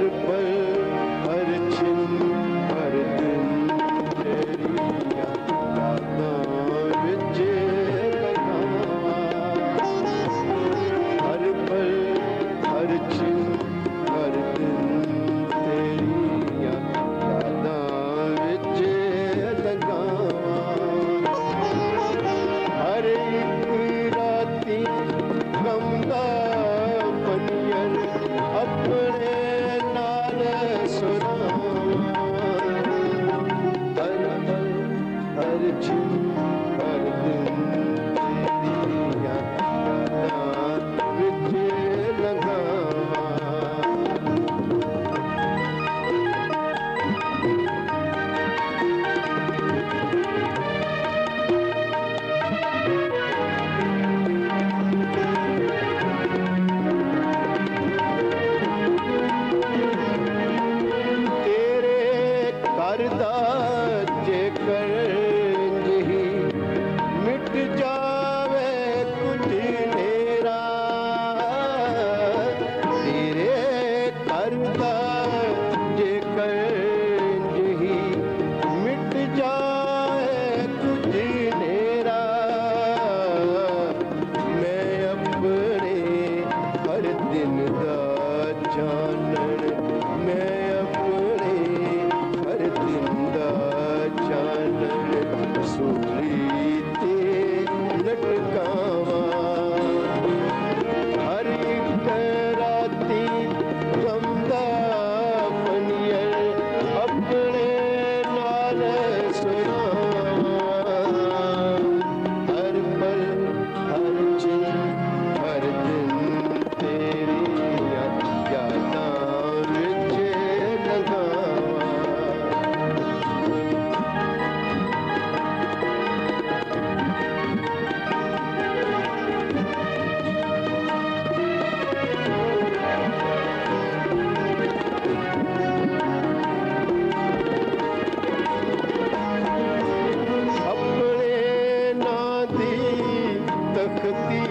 திருப்பல் ਦੀ